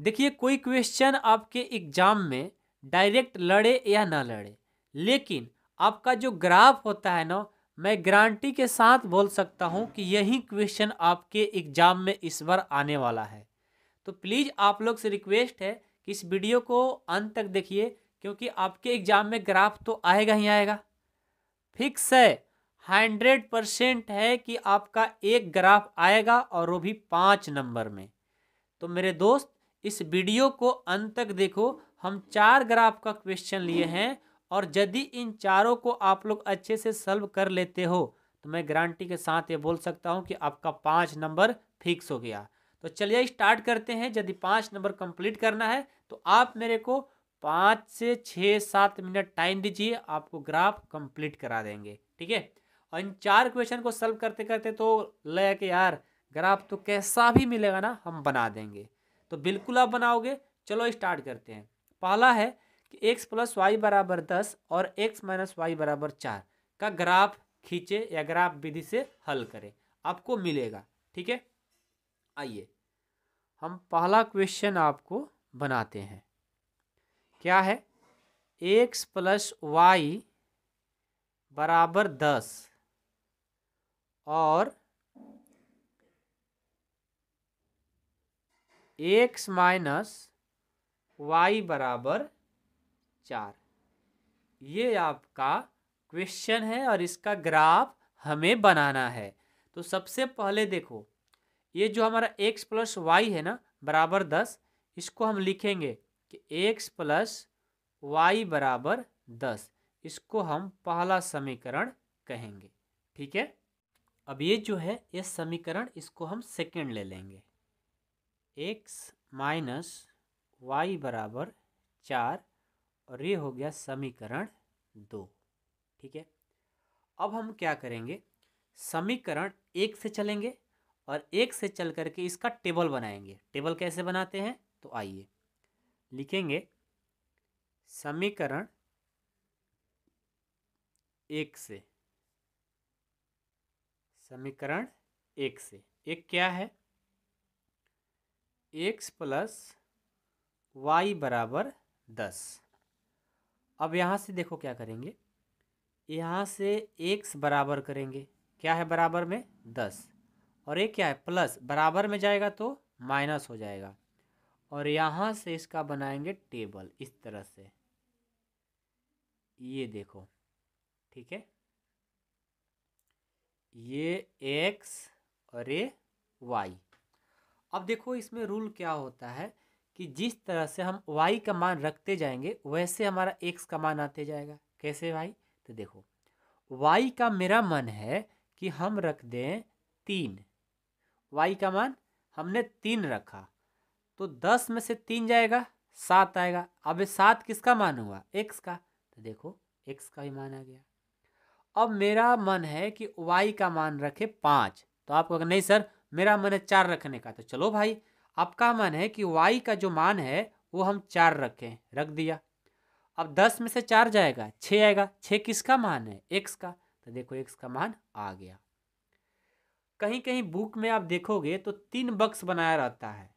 देखिए, कोई क्वेश्चन आपके एग्ज़ाम में डायरेक्ट लड़े या ना लड़े, लेकिन आपका जो ग्राफ होता है ना, मैं गारंटी के साथ बोल सकता हूँ कि यही क्वेश्चन आपके एग्ज़ाम में इस बार आने वाला है। तो प्लीज़ आप लोग से रिक्वेस्ट है कि इस वीडियो को अंत तक देखिए, क्योंकि आपके एग्ज़ाम में ग्राफ तो आएगा ही आएगा। फिक्स है हंड्रेड परसेंट है कि आपका एक ग्राफ आएगा और वो भी पाँच नंबर में। तो मेरे दोस्त इस वीडियो को अंत तक देखो। हम चार ग्राफ का क्वेश्चन लिए हैं और यदि इन चारों को आप लोग अच्छे से सॉल्व कर लेते हो तो मैं गारंटी के साथ ये बोल सकता हूँ कि आपका पाँच नंबर फिक्स हो गया। तो चलिए स्टार्ट करते हैं। यदि पाँच नंबर कंप्लीट करना है तो आप मेरे को पाँच से छः सात मिनट टाइम दीजिए, आपको ग्राफ कंप्लीट करा देंगे। ठीक है? और इन चार क्वेश्चन को सॉल्व करते करते तो लगे यार ग्राफ तो कैसा भी मिलेगा ना, हम बना देंगे। तो बिल्कुल आप बनाओगे। चलो स्टार्ट करते हैं। पहला है कि एक्स प्लस वाई बराबर दस और एक्स माइनस वाई बराबर चार का ग्राफ खींचे या ग्राफ विधि से हल करें। आपको मिलेगा। ठीक है? आइए। हम पहला क्वेश्चन आपको बनाते हैं। क्या है? एक्स प्लस वाई बराबर दस और एक्स माइनस वाई बराबर चार। ये आपका क्वेश्चन है और इसका ग्राफ हमें बनाना है। तो सबसे पहले देखो, ये जो हमारा एक्स प्लस वाई है ना, बराबर दस, इसको हम लिखेंगे कि एक्स प्लस वाई बराबर दस। इसको हम पहला समीकरण कहेंगे, ठीक है? अब ये जो है, ये समीकरण इसको हम सेकेंड ले लेंगे। एक्स माइनस वाई बराबर चार और ये हो गया समीकरण दो, ठीक है? अब हम क्या करेंगे? समीकरण एक से चलेंगे और एक से चल करके इसका टेबल बनाएँगे। टेबल कैसे बनाते हैं? तो आइए, लिखेंगे समीकरण एक से, समीकरण एक से। एक क्या है? एक्स प्लस वाई बराबर दस। अब यहाँ से देखो क्या करेंगे। यहाँ से एक्स बराबर करेंगे। क्या है बराबर में? दस। और एक क्या है? प्लस। बराबर में जाएगा तो माइनस हो जाएगा। और यहाँ से इसका बनाएँगे टेबल इस तरह से। ये देखो। ठीक है? ये एक्स और ये वाई। अब देखो इसमें रूल क्या होता है कि जिस तरह से हम वाई का मान रखते जाएँगे, वैसे हमारा एक्स का मान आते जाएगा। कैसे भाई? तो देखो वाई का मेरा मन है कि हम रख दें तीन। वाई का मान हमने तीन रखा तो दस में से तीन जाएगा, सात आएगा। अब ये सात किसका मान हुआ? एक्स का। तो देखो एक्स का ही मान आ गया। अब मेरा मन है कि वाई का मान रखे पाँच। तो आपको नहीं सर मेरा मन है चार रखने का। तो चलो भाई, आपका मन है कि वाई का जो मान है, वो हम चार रखें। रख दिया। अब दस में से चार जाएगा। छः आएगा। छः किसका मान है? एक्स का। तो देखो एक्स का मान आ गया। कहीं कहीं बुक में आप देखोगे तो तीन बक्स बनाया रहता है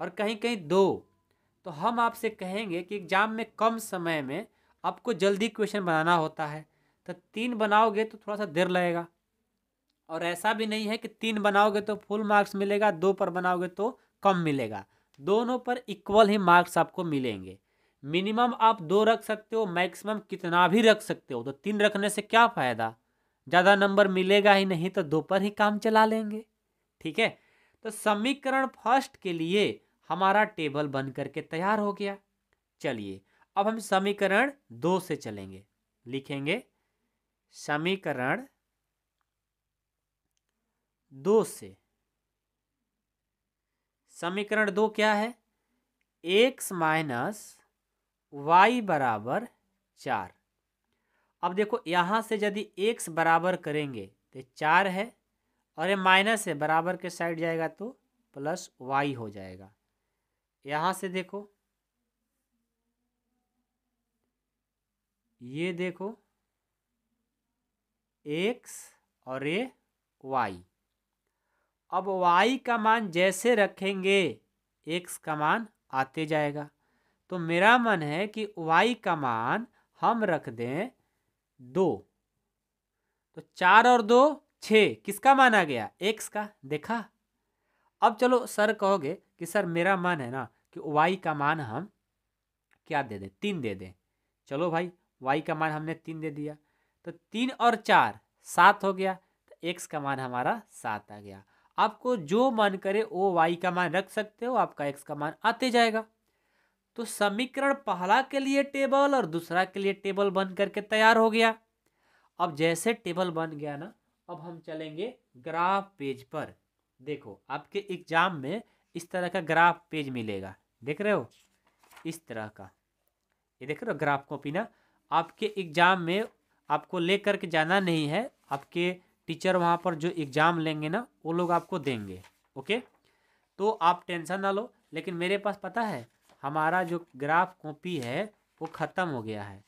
और कहीं कहीं दो। तो हम आपसे कहेंगे कि एग्ज़ाम में कम समय में आपको जल्दी क्वेश्चन बनाना होता है। तो तीन बनाओगे तो थोड़ा सा देर लगेगा। और ऐसा भी नहीं है कि तीन बनाओगे तो फुल मार्क्स मिलेगा, दो पर बनाओगे तो कम मिलेगा। दोनों पर इक्वल ही मार्क्स आपको मिलेंगे। मिनिमम आप दो रख सकते हो मैक्सिमम कितना भी रख सकते हो तो तीन रखने से क्या फ़ायदा? ज़्यादा नंबर मिलेगा ही नहीं तो दो पर ही काम चला लेंगे। ठीक है? तो समीकरण फ़र्स्ट के लिए हमारा टेबल बन करके तैयार हो गया। चलिए, अब हम समीकरण दो से चलेंगे। लिखेंगे समीकरण दो से। समीकरण दो क्या है? एक्स माइनस वाई बराबर चार। अब देखो, यहाँ से यदि एक्स बराबर करेंगे तो चार है और ये माइनस है, बराबर के साइड जाएगा तो प्लस वाई हो जाएगा। यहाँ से देखो, ये देखो, एक्स और ये वाई। अब वाई का मान जैसे रखेंगे एक्स का मान आते जाएगा। तो मेरा मन है कि y का मान हम रख दें दो। तो चार और दो, छ, किसका मान आ गया? x का, देखा? अब चलो सर कहोगे कि सर मेरा मन है ना कि y का मान हम क्या दे दें? तीन दे दें। चलो भाई y का मान हमने तीन दे दिया। तो तीन और चार, सात हो गया। तो x का मान हमारा सात आ गया। आपको जो मन करे वो वाई का मान रख सकते हो, आपका एक्स का मान आते जाएगा। तो समीकरण पहला के लिए टेबल और दूसरा के लिए टेबल बन करके तैयार हो गया। अब जैसे टेबल बन गया ना, अब हम चलेंगे ग्राफ पेज पर। देखो, आपके एग्ज़ाम में इस तरह का ग्राफ पेज मिलेगा। देख रहे हो? इस तरह का। ये देख रहे हो ग्राफ कॉपी ना? आपके एग्ज़ाम में आपको लेकर के जाना नहीं है। आपके टीचर वहाँ पर जो एग्ज़ाम लेंगे ना, वो लोग आपको देंगे, ओके? तो आप टेंशन ना लो, लेकिन मेरे पास पता है, हमारा जो ग्राफ कॉपी है, वो ख़त्म हो गया है।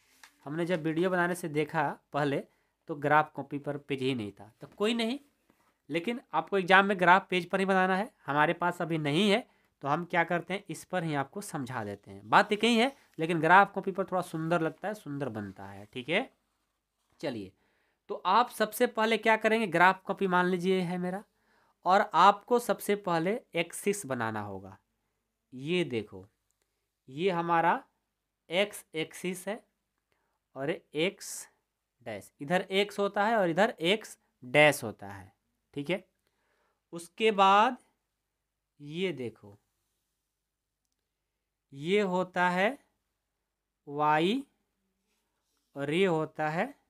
हमने जब वीडियो बनाने से देखा पहले तो ग्राफ कॉपी पर पेज ही नहीं था। तो कोई नहीं, लेकिन आपको एग्ज़ाम में ग्राफ पेज पर ही बनाना है, हमारे पास अभी नहीं है तो हम क्या करते हैं, इस पर ही आपको समझा देते हैं। बात एक ही है, लेकिन ग्राफ कॉपी पर थोड़ा सुंदर लगता है, सुंदर बनता है, ठीक है? चलिए तो आप सबसे पहले क्या करेंगे? ग्राफ कॉपी मान लीजिए है मेरा। और आपको सबसे पहले एक्सिस बनाना होगा। ये देखो, ये हमारा एक्स एक्सिस है और एक्स डैश। इधर एक्स होता है और इधर एक्स डैश होता है, ठीक है? उसके बाद ये देखो, ये होता है वाई और ये होता है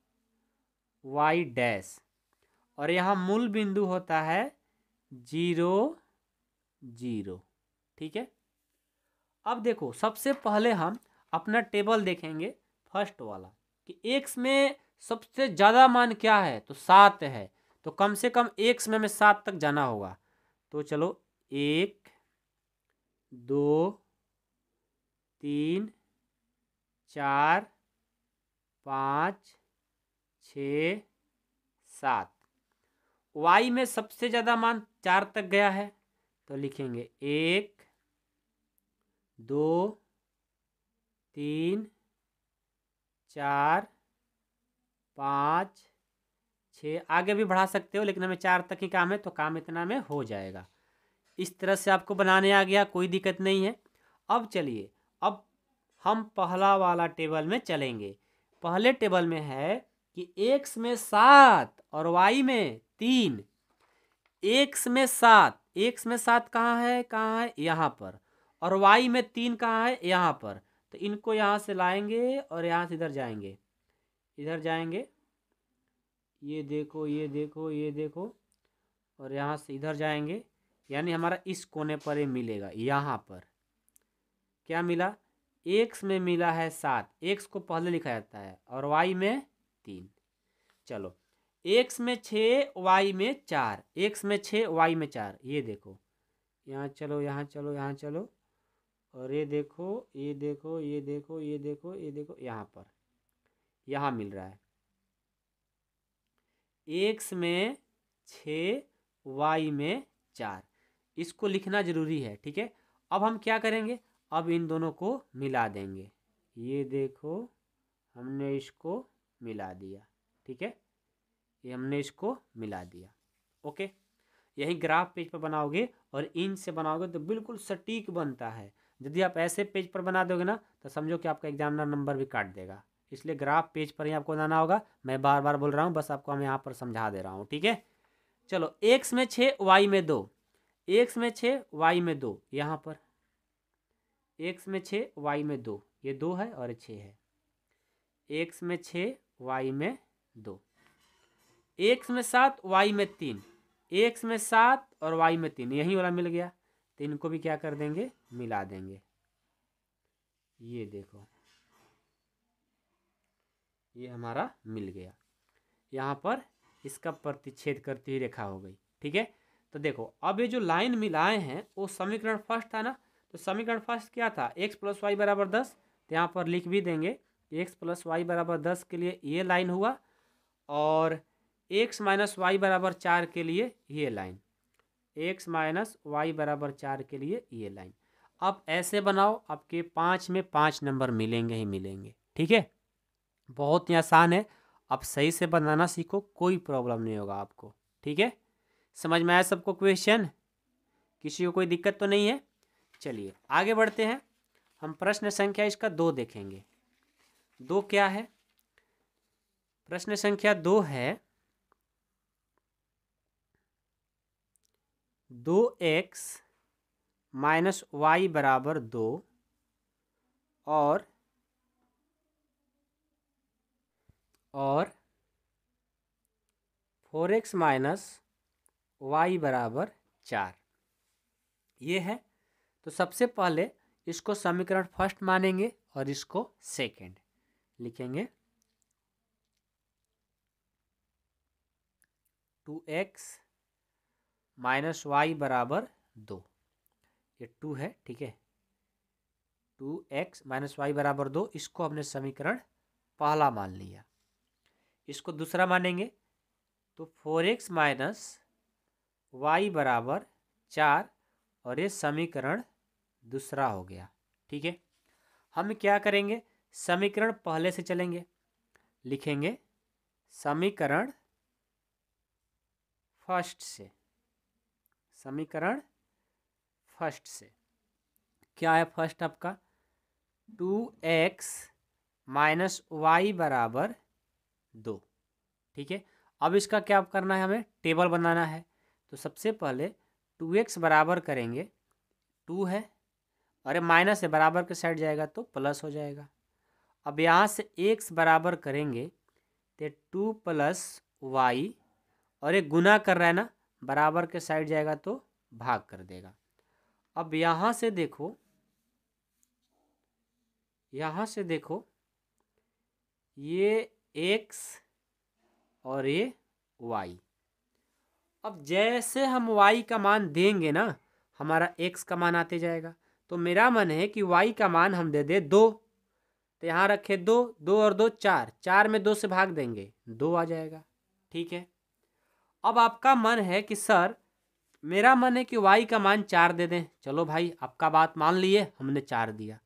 वाई डैश और यहाँ मूल बिंदु होता है ज़ीरो ज़ीरो। ठीक है? अब देखो, सबसे पहले हम अपना टेबल देखेंगे, फ़र्स्ट वाला, कि एक्स में सबसे ज़्यादा मान क्या है? तो सात है। तो कम से कम एक्स में हमें सात तक जाना होगा। तो चलो, एक, दो, तीन, चार, पाँच छ, सात। वाई में सबसे ज़्यादा मान चार तक गया है तो लिखेंगे एक, दो, तीन, चार, पाँच, छ। आगे भी बढ़ा सकते हो, लेकिन हमें चार तक ही काम है तो काम इतना में हो जाएगा। इस तरह से आपको बनाने आ गया, कोई दिक्कत नहीं है। अब चलिए, अब हम पहला वाला टेबल में चलेंगे। पहले टेबल में है कि एक्स में सात और वाई में तीन। एक्स में सात एक्स में सात कहाँ है? कहाँ है? यहाँ पर। और वाई में तीन कहाँ है? यहाँ पर। तो इनको यहाँ से लाएँगे और यहाँ से इधर जाएँगे। इधर जाएँगे। ये देखो ये देखो ये देखो। और यहाँ से इधर जाएँगे। यानी हमारा इस कोने पर ये मिलेगा, यहाँ पर। क्या मिला? एक्स में मिला है सात। एक्स को पहले लिखा जाता है। और वाई में तीन। चलो एक्स में छ, वाई में चार। एक्स में छ, वाई में चार। ये देखो। यहाँ चलो यहाँ चलो यहाँ चलो। और ये देखो ये देखो ये देखो ये देखो ये देखो, यहाँ पर। यहाँ मिल रहा है। एक्स में छ, वाई में चार। इसको लिखना ज़रूरी है, ठीक है? अब हम क्या करेंगे? अब इन दोनों को मिला देंगे। ये देखो, हमने इसको मिला दिया। ठीक है? ये हमने इसको मिला दिया। ओके? यही ग्राफ पेज पर बनाओगे और इन से बनाओगे तो बिल्कुल सटीक बनता है। यदि आप ऐसे पेज पर बना दोगे ना तो समझो कि आपका एग्जामिनर नंबर भी काट देगा। इसलिए ग्राफ पेज पर ही आपको बनाना होगा। मैं बार बार बोल रहा हूँ, बस आपको हम यहाँ पर समझा दे रहा हूँ। ठीक है? चलो एक्स में छः, वाई में दो। एक्स में छः, वाई में दो। यहाँ पर। एक्स में छः, वाई में दो। ये दो है और छः है। एक्स में छः वाई में दो। एक्स में सात, वाई में तीन। एक्स में सात और वाई में तीन, यही वाला मिल गया। तो इनको भी क्या कर देंगे? मिला देंगे। ये देखो। ये हमारा मिल गया। यहाँ पर इसका प्रतिच्छेद करती हुई रेखा हो गई। ठीक है? तो देखो, अब ये जो लाइन मिलाए हैं, वो समीकरण फ़र्स्ट था ना? तो समीकरण फ़र्स्ट क्या था? एक्स प्लस वाई बराबर दस। तो यहाँ पर लिख भी देंगे। एक्स प्लस वाई बराबर दस के लिए ये लाइन हुआ और एक्स माइनस वाई बराबर चार के लिए ये लाइन। एक्स माइनस वाई बराबर चार के लिए ये लाइन। अब ऐसे बनाओ, आपके पाँच में पाँच नंबर मिलेंगे ही मिलेंगे। ठीक है? बहुत ही आसान है। आप सही से बनाना सीखो, कोई प्रॉब्लम नहीं होगा आपको। ठीक है? समझ में आया सबको क्वेश्चन? किसी को कोई दिक्कत तो नहीं है? चलिए, आगे बढ़ते हैं। हम प्रश्न संख्या इसका दो देखेंगे। दो क्या है? प्रश्न संख्या दो है। दो एक्स माइनस वाई बराबर दो और और फोर एक्स माइनस वाई बराबर चार। ये है। तो सबसे पहले इसको समीकरण फ़र्स्ट मानेंगे और इसको सेकंड। लिखेंगे टू एक्स माइनस वाई बराबर दो। ये टू है, ठीक है? टू एक्स माइनस वाई बराबर दो, इसको हमने समीकरण पहला मान लिया। इसको दूसरा मानेंगे तो फोर एक्स माइनस वाई बराबर चार, और ये समीकरण दूसरा हो गया, ठीक है? हम क्या करेंगे समीकरण पहले से चलेंगे। लिखेंगे समीकरण फ़र्स्ट से। समीकरण फ़र्स्ट से। क्या है फ़र्स्ट आपका? टू एक्स माइनस वाई बराबर दो। ठीक है? अब इसका क्या करना है हमें? टेबल बनाना है। तो सबसे पहले टू एक्स बराबर करेंगे। टू है। अरे माइनस है, बराबर के साइड जाएगा तो प्लस हो जाएगा। अब यहाँ से एक्स बराबर करेंगे तो टू प्लस वाई और एक गुना कर रहा है ना, बराबर के साइड जाएगा तो भाग कर देगा। अब यहाँ से देखो, यहाँ से देखो, ये एक्स और ये वाई। अब जैसे हम वाई का मान देंगे ना, हमारा एक्स का मान आते जाएगा। तो मेरा मन है कि वाई का मान हम दे दे दो। तो यहाँ रखे दो दो और दो, चार। चार में दो से भाग देंगे। दो आ जाएगा। ठीक है? अब आपका मन है कि, सर, मेरा मन है कि वाई का मान चार दे दें। चलो भाई, आपका बात मान लिए। हमने चार दिया।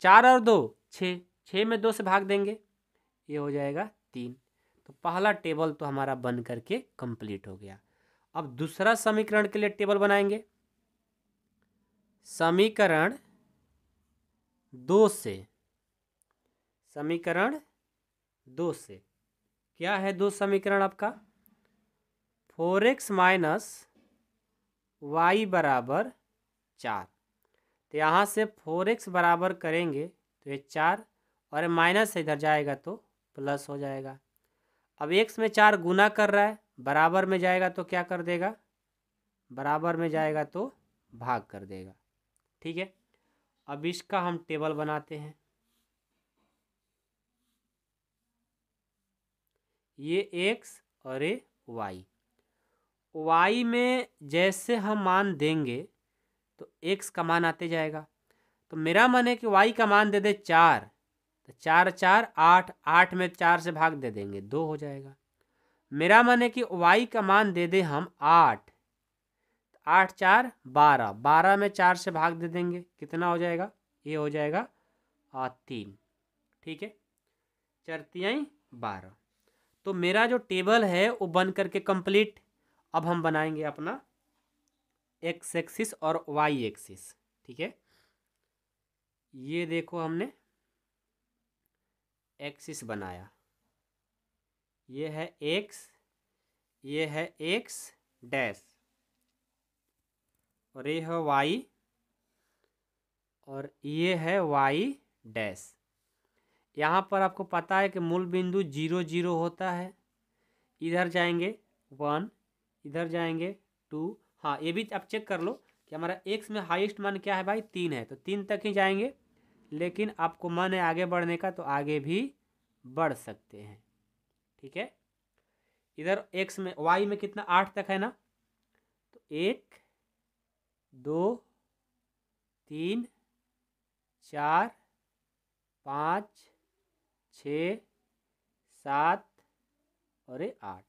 चार और दो, छः। छः में दो से भाग देंगे। ये हो जाएगा तीन। तो पहला टेबल तो हमारा बन करके कंप्लीट हो गया। अब दूसरा समीकरण के लिए टेबल बनाएँगे। समीकरण दो से समीकरण दो से। क्या है दो समीकरण आपका? फोर एक्स माइनस वाई बराबर चार। तो यहाँ से फोर एक्स बराबर करेंगे तो ये चार और माइनस इधर जाएगा तो प्लस हो जाएगा। अब एक्स में चार गुना कर रहा है, बराबर में जाएगा तो क्या कर देगा? बराबर में जाएगा तो भाग कर देगा। ठीक है? अब इसका हम टेबल बनाते हैं। ये एक्स और ये वाई। वाई में जैसे हम मान देंगे तो एक्स का मान आते जाएगा। तो मेरा मन है कि वाई का मान दे दे चार। तो चार चार, आठ आठ में चार से भाग दे देंगे, दो हो जाएगा। मेरा मन है कि वाई का मान दे दे हम आठ। आठ, चार, बारह। बारह में चार से भाग दे देंगे, कितना हो जाएगा? ये हो जाएगा तीन। ठीक है? चरतियाई बारह। तो मेरा जो टेबल है, वो बन करके कंप्लीट अब हम बनाएँगे अपना एक्स एक्सिस और वाई एक्सिस ठीक है? ये देखो हमने एक्सिस बनाया। ये है एक्स ये है एक्स डैश और ये है वाई और ये है वाई डैश यहाँ पर आपको पता है कि मूल बिंदु ज़ीरो ज़ीरो होता है। इधर जाएँगे, वन। इधर जाएँगे, टू। हाँ ये भी आप चेक कर लो कि हमारा एक्स में हाईएस्ट मान क्या है भाई? तीन है। तो तीन तक ही जाएँगे, लेकिन आपको मन है आगे बढ़ने का तो आगे भी बढ़ सकते हैं। ठीक है? इधर एक्स में वाई में कितना? आठ तक है ना? तो एक, दो, तीन, चार, पाँच छ, सात और ये आठ।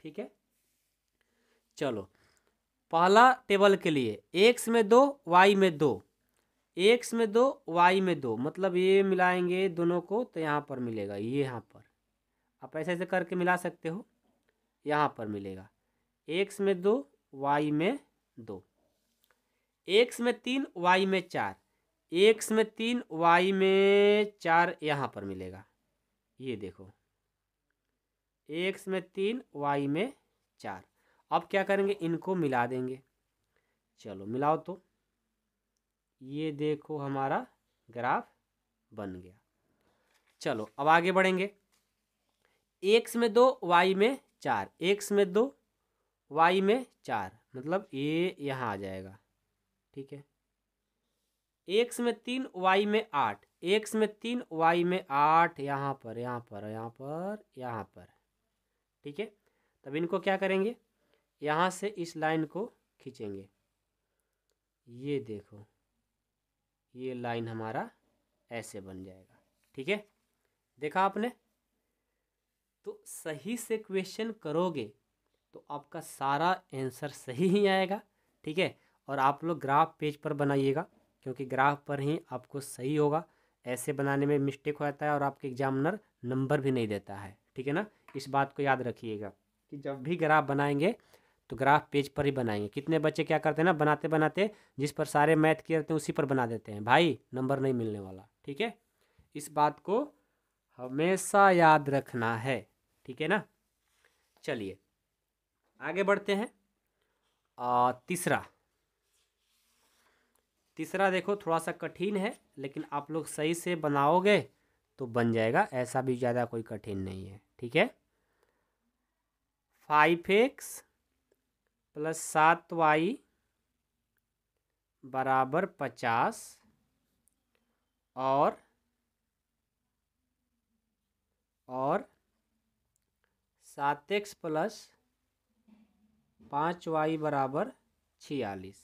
ठीक है? चलो, पहला टेबल के लिए एक्स में दो वाई में दो। एक्स में दो वाई में दो मतलब ये मिलाएँगे दोनों को तो यहाँ पर मिलेगा, ये यहाँ पर। आप ऐसे ऐसे करके मिला सकते हो, यहाँ पर मिलेगा। एक्स में दो वाई में दो। एक्स में तीन वाई में चार। एक्स में तीन, वाई में चार यहाँ पर मिलेगा। ये देखो। एक्स में तीन, वाई में चार। अब क्या करेंगे? इनको मिला देंगे। चलो, मिलाओ तो। ये देखो हमारा ग्राफ बन गया। चलो, अब आगे बढ़ेंगे। एक्स में दो, वाई में चार। एक्स में दो, वाई में चार। मतलब ये यहाँ आ जाएगा। ठीक है? एक्स में तीन वाई में आठ। एक्स में तीन वाई में आठ। यहाँ पर यहाँ पर यहाँ पर यहाँ पर। ठीक है? तब इनको क्या करेंगे? यहाँ से इस लाइन को खींचेंगे। ये देखो, ये लाइन हमारा ऐसे बन जाएगा। ठीक है? देखा आपने? तो सही से क्वेश्चन करोगे तो आपका सारा आंसर सही ही आएगा। ठीक है? और आप लोग ग्राफ पेज पर बनाइएगा। क्योंकि ग्राफ पर ही आपको सही होगा। ऐसे बनाने में मिस्टेक हो जाता है और आपके एग्जामिनर नंबर भी नहीं देता है। ठीक है ना? इस बात को याद रखिएगा कि जब भी ग्राफ बनाएँगे तो ग्राफ पेज पर ही बनाएँगे। कितने बच्चे क्या करते हैं ना बनाते बनाते जिस पर सारे मैथ किए रहते हैं उसी पर बना देते हैं। भाई नंबर नहीं मिलने वाला। ठीक है? इस बात को हमेशा याद रखना है। ठीक है ना? चलिए आगे बढ़ते हैं। आ, तीसरा। तीसरा देखो थोड़ा सा कठिन है, लेकिन आप लोग सही से बनाओगे तो बन जाएगा, ऐसा भी ज़्यादा कोई कठिन नहीं है, ठीक है? फाइव एक्स प्लस सात वाई बराबर पचास और और सात एक्स प्लस पाँच वाई बराबर छियालीस।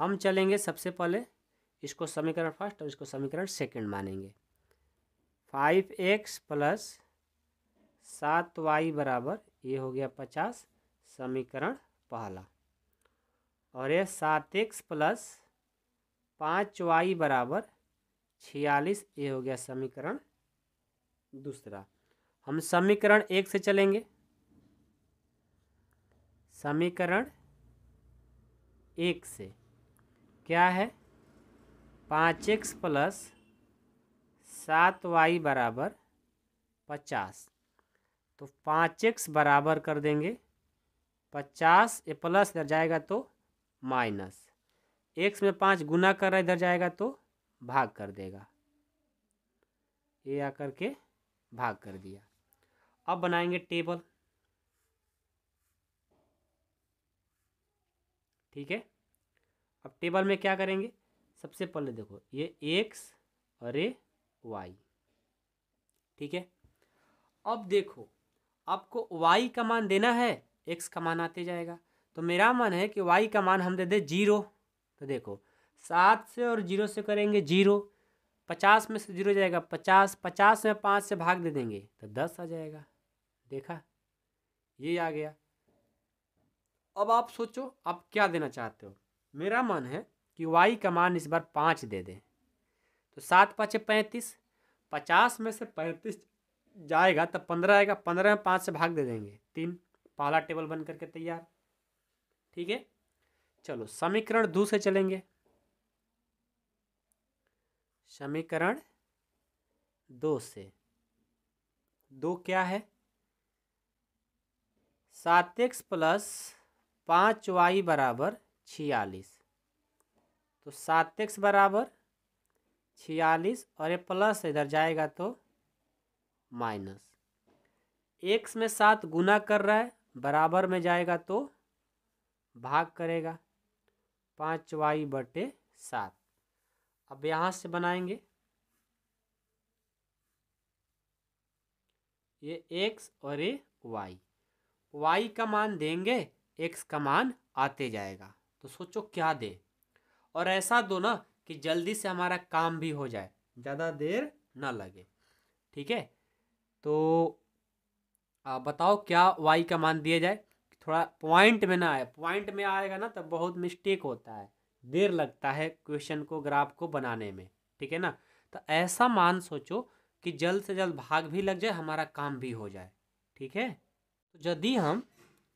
हम चलेंगे सबसे पहले इसको समीकरण फ़र्स्ट और इसको समीकरण सेकंड मानेंगे। फाइव एक्स प्लस सात वाई बराबर, ये हो गया पचास, समीकरण पहला। और ये सात एक्स प्लस पाँच वाई बराबर छियालीस, ये हो गया समीकरण दूसरा। हम समीकरण एक से चलेंगे। समीकरण एक से। क्या है? पाँच एक्स प्लस सात वाई बराबर पचास। तो पाँच एक्स बराबर कर देंगे पचास ए प्लस इधर जाएगा तो माइनस। एक्स में पाँच गुना कर रहा इधर जाएगा तो भाग कर देगा। ये आकर के भाग कर दिया। अब बनाएँगे टेबल। ठीक है? अब टेबल में क्या करेंगे? सबसे पहले देखो, ये एक्स और ये वाई। ठीक है? अब देखो, आपको वाई का मान देना है, एक्स का मान आते जाएगा। तो मेरा मन है कि वाई का मान हम दे दे ज़ीरो। तो देखो, सात से और ज़ीरो से करेंगे ज़ीरो। पचास में से ज़ीरो जाएगा, पचास पचास में पाँच से भाग दे देंगे तो दस आ जाएगा। देखा? ये आ गया। अब आप सोचो, आप क्या देना चाहते हो? मेरा मन है कि वाई का मान इस बार पाँच दे दें। तो सात पाँच पैंतीस, पचास में से पैंतीस जाएगा तब पंद्रह आएगा, पंद्रह में पाँच से भाग दे देंगे। तीन, पहला टेबल बन करके तैयार। ठीक है? चलो, समीकरण दो से चलेंगे। समीकरण दो से। दो क्या है? सात एक्स प्लस पाँच वाई बराबर छियालीस। तो सात एक्स बराबर छियालीस और ये प्लस इधर जाएगा तो माइनस। एक्स में सात गुना कर रहा है, बराबर में जाएगा तो भाग करेगा, पाँच वाई बटे सात। अब यहाँ से बनाएँगे। ये एक्स और ये वाई। वाई का मान देंगे, एक्स का मान आते जाएगा। तो सोचो क्या दे। और ऐसा दो ना कि जल्दी से हमारा काम भी हो जाए ज़्यादा देर ना लगे। ठीक है? तो आ, बताओ क्या वाई का मान दिया जाए? थोड़ा पॉइंट में ना आए। पॉइंट में आएगा ना तब बहुत मिस्टेक होता है। देर लगता है क्वेश्चन को ग्राफ को बनाने में। ठीक है ना? तो ऐसा मान सोचो कि जल्द से जल्द भाग भी लग जाए हमारा काम भी हो जाए। ठीक है? तो यदि हम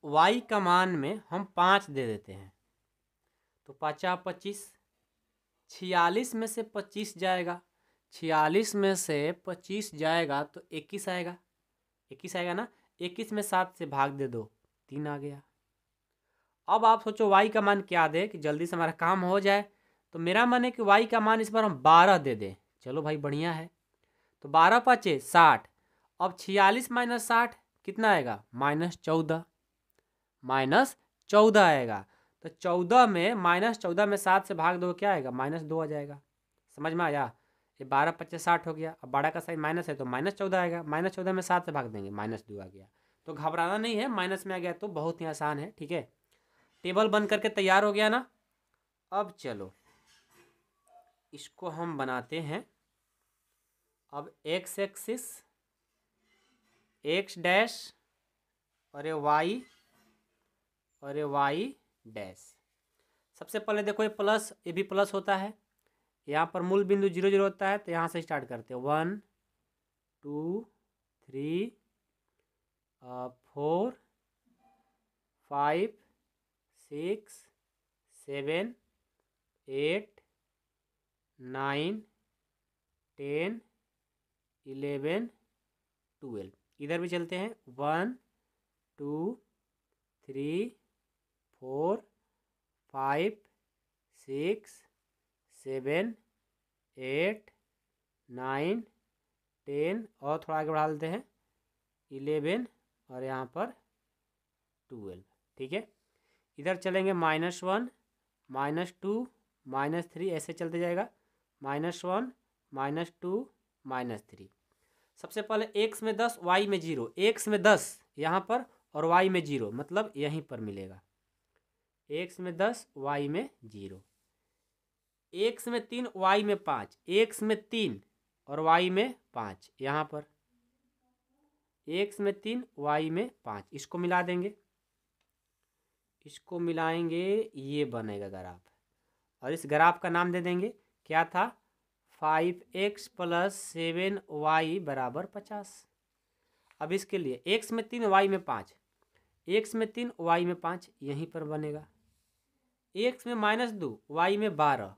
वाई का मान में हम पाँच दे देते हैं तो पचास पच्चीस। छियालीस में से पच्चीस जाएगा। छियालीस में से पच्चीस जाएगा तो इक्कीस आएगा। इक्कीस आएगा ना? इक्कीस में सात से भाग दे दो। तीन आ गया। अब आप सोचो वाई का मान क्या दे? कि जल्दी से हमारा काम हो जाए। तो मेरा मन है कि वाई का मान इस बार हम बारह दे दें। चलो भाई बढ़िया है। तो बारह पचे, साठ। अब छियालीस माइनस साठ कितना आएगा? माइनस चौदह। माइनस चौदह आएगा। तो चौदह में, माइनस चौदह में सात से भाग दो, क्या आएगा? माइनस दो आ जाएगा। समझ में आया? ये बारह, पच्चीस, साठ हो गया। अब बारह का साइज़ माइनस है तो माइनस चौदह आएगा। माइनस चौदह में सात से भाग देंगे, माइनस दो आ गया। तो घबराना नहीं है, माइनस में आ गया तो बहुत ही आसान है, ठीक है? टेबल बन करके तैयार हो गया ना? अब चलो। इसको हम बनाते हैं। अब एक्स एक्सिस एक्स डैश और ये वाई और ये वाई डैश। सबसे पहले देखो ये प्लस, ये भी प्लस होता है। यहाँ पर मूल बिंदु ज़ीरो ज़ीरो होता है तो यहाँ से स्टार्ट करते हैं। One, two, three four, five, six, seven, eight, nine, ten, eleven, twelve. इधर भी चलते हैं। One, two, three four, five, six, seven, eight, nine, ten और थोड़ा आगे बढ़ा लेते हैं। इलेवन और यहाँ पर ट्वेल्व, ठीक है? इधर चलेंगे minus one, minus two, minus three, ऐसे चलते जाएगा। Minus one, minus two, minus three. सबसे पहले एक्स में दस वाई में ज़ीरो। एक्स में दस यहाँ पर और वाई में ज़ीरो मतलब यहीं पर मिलेगा। एक्स में दस, वाई में ज़ीरो। एक्स में तीन, वाई में पाँच। एक्स में तीन और वाई में पाँच। यहाँ पर। एक्स में तीन, वाई में पाँच। इसको मिला देंगे। इसको मिलाएँगे, ये बनेगा ग्राफ। और इस ग्राफ का नाम दे देंगे। क्या था? Five X plus seven Y बराबर पचास। अब इसके लिए एक्स में तीन, वाई में पाँच। एक्स में तीन, वाई में पाँच। यहीं पर बनेगा। एक्स में माइनस दो, वाई में बारह।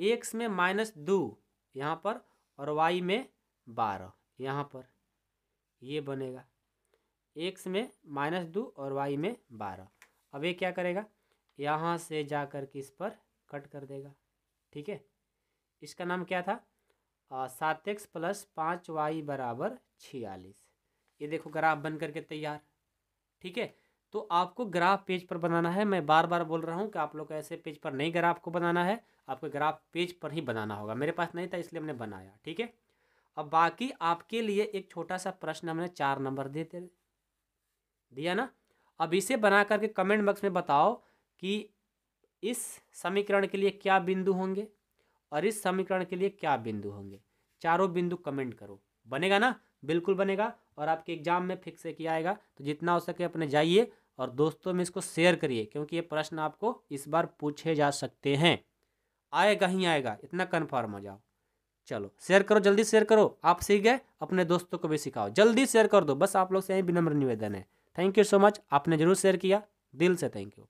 एक्स में माइनस दो, यहाँ पर, और वाई में बारह, यहाँ पर। ये बनेगा। एक्स में माइनस दो और वाई में बारह। अब ये क्या करेगा? यहाँ से जा कर के इस पर कट कर देगा। ठीक है? इसका नाम क्या था? सात एक्स प्लस पाँच वाई बराबर छियालीस। ये देखो, ग्राफ बन करके तैयार। ठीक है? तो आपको ग्राफ पेज पर बनाना है। मैं बार बार बोल रहा हूँ कि आप लोग ऐसे पेज पर नहीं ग्राफ को बनाना है। आपको ग्राफ पेज पर ही बनाना होगा। मेरे पास नहीं था, इसलिए हमने बनाया, ठीक है? अब बाकी आपके लिए एक छोटा सा प्रश्न हमने चार नंबर देते दिया ना? अब इसे बना करके कमेंट बॉक्स में बताओ कि इस समीकरण के लिए क्या बिंदु होंगे और इस समीकरण के लिए क्या बिंदु होंगे। चारों बिंदु कमेंट करो। बनेगा ना? बिल्कुल बनेगा और आपके एग्ज़ाम में फिक्स किया आएगा। तो जितना हो सके अपने जाइए। और दोस्तों में इसको शेयर करिए, क्योंकि ये प्रश्न आपको इस बार पूछे जा सकते हैं। आएगा ही आएगा, इतना कन्फर्म हो जाओ। चलो शेयर करो, जल्दी शेयर करो। आप सीख गए, अपने दोस्तों को भी सिखाओ। जल्दी शेयर कर दो, बस आप लोग से यही विनम्र निवेदन है। थैंक यू सो मच आपने ज़रूर शेयर किया। दिल से थैंक यू